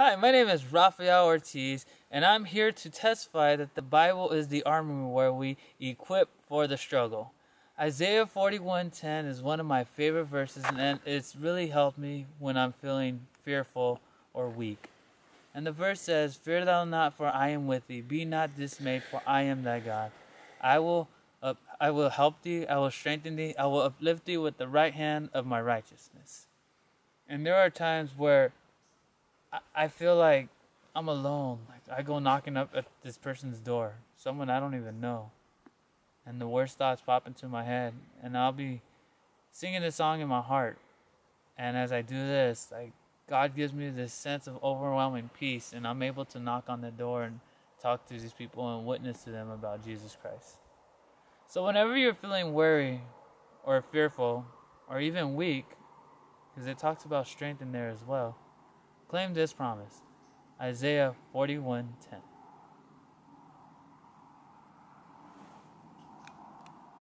Hi, my name is Rafael Ortiz, and I'm here to testify that the Bible is the armor where we equip for the struggle. Isaiah 41:10 is one of my favorite verses, and it's really helped me when I'm feeling fearful or weak. And the verse says, Fear thou not, for I am with thee. Be not dismayed, for I am thy God. I will, up, I will help thee. I will strengthen thee. I will uplift thee with the right hand of my righteousness. And there are times where I, feel like I'm alone. Like I go knocking up at this person's door, someone I don't even know, and the worst thoughts pop into my head, and I'll be singing a song in my heart. And as I do this, like God gives me this sense of overwhelming peace, and I'm able to knock on the door and talk to these people and witness to them about Jesus Christ. So, whenever you're feeling worried or fearful or even weak, because it talks about strength in there as well, claim this promise Isaiah 41:10.